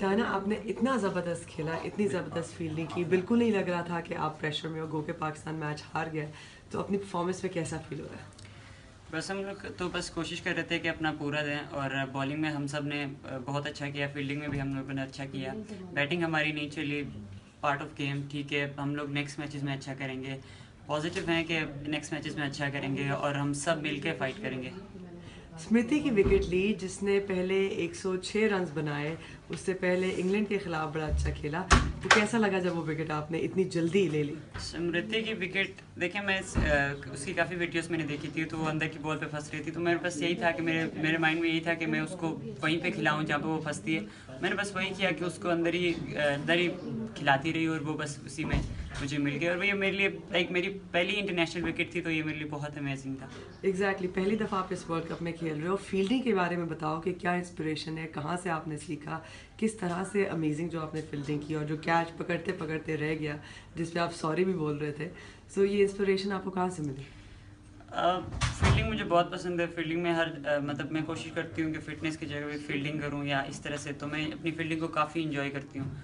ताना आपने इतना ज़बरदस्त खेला इतनी ज़बरदस्त फील्डिंग की। बिल्कुल नहीं लग रहा था कि आप प्रेशर में हो गो के पाकिस्तान मैच हार गए। तो अपनी परफॉर्मेंस में कैसा फील हो रहा है? बस हम लोग तो बस कोशिश कर रहे थे कि अपना पूरा दें और बॉलिंग में हम सबने बहुत अच्छा किया फील्डिंग में भी हम लोगों ने अच्छा किया। बैटिंग हमारी नहीं चली पार्ट ऑफ़ गेम ठीक है। हम लोग नेक्स्ट मैचेस में अच्छा करेंगे। पॉजिटिव हैं कि नेक्स्ट मैचेस में अच्छा करेंगे और हम सब मिल के फाइट करेंगे। स्मृति की विकेट ली जिसने पहले 106 रन्स बनाए उससे पहले इंग्लैंड के खिलाफ बड़ा अच्छा खेला। तो कैसा लगा जब वो विकेट आपने इतनी जल्दी ले ली? स्मृति की विकेट देखिए मैं उसकी काफ़ी वीडियोस मैंने देखी थी तो वो अंदर की बॉल पे फंस रही थी। तो मेरे पास यही था कि मेरे मेरे माइंड में यही था कि मैं उसको वहीं पे खिलाऊं जहाँ पे वो फंसती है। मैंने बस वही किया कि उसको अंदर ही अंदर ही खिलाती रही और वो बस उसी में मुझे मिल गया। और ये मेरे लिए लाइक मेरी पहली इंटरनेशनल विकेट थी तो ये मेरे लिए बहुत अमेजिंग था। एग्जैक्टली exactly, पहली दफ़ा आप इस वर्ल्ड कप में खेल रहे हो? फील्डिंग के बारे में बताओ कि क्या इंस्पिरेशन है? कहाँ से आपने सीखा? किस तरह से अमेजिंग जो आपने फील्डिंग की और जो कैच पकड़ते पकड़ते रह गया जिस पे आप सॉरी भी बोल रहे थे। सो so, ये इंस्पिरेशन आपको कहाँ से मिली? फील्डिंग मुझे बहुत पसंद है। फील्डिंग में हर uh, मतलब मैं कोशिश करती हूँ कि फ़िटनेस की जगह पे फील्डिंग करूँ या इस तरह से। तो मैं अपनी फील्डिंग को काफ़ी इंजॉय करती हूँ।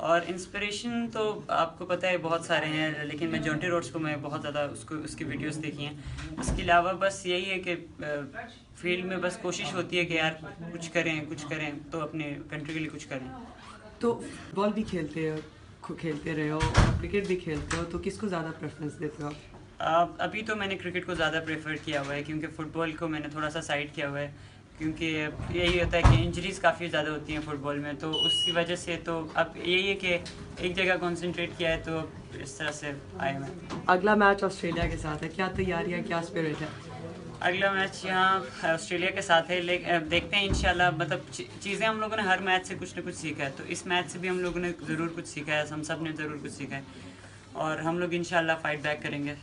और इंस्पिरेशन तो आपको पता है बहुत सारे हैं लेकिन मैं जॉन्टी रोड्स को मैं बहुत ज़्यादा उसको उसकी वीडियोस देखी हैं। उसके अलावा बस यही है कि फ़ील्ड में बस कोशिश होती है कि यार कुछ करें कुछ करें तो अपने कंट्री के लिए कुछ करें। तो बॉल भी खेलते हो खेलते रहे हो क्रिकेट भी खेलते हो तो किसको ज़्यादा प्रेफरेंस देते हो? आप अभी तो मैंने क्रिकेट को ज़्यादा प्रेफर किया हुआ है क्योंकि फ़ुटबॉल को मैंने थोड़ा सा साइड किया हुआ है। क्योंकि यही होता है कि इंजरीज काफ़ी ज़्यादा होती हैं फुटबॉल में तो उसकी वजह से तो अब यही है कि एक जगह कंसंट्रेट किया है तो इस तरह से आए मैं अगला मैच ऑस्ट्रेलिया के साथ है। क्या तैयारियाँ क्या स्पिरिट है? अगला मैच यहाँ ऑस्ट्रेलिया के साथ है लेकिन देखते हैं इंशाल्लाह मतलब चीज़ें हम लोगों ने हर मैच से कुछ ना कुछ सीखा है तो इस मैच से भी हम लोगों ने ज़रूर कुछ सीखा है हम सबने ज़रूर कुछ सीखा है और हम लोग इंशाल्लाह फाइट बैक करेंगे।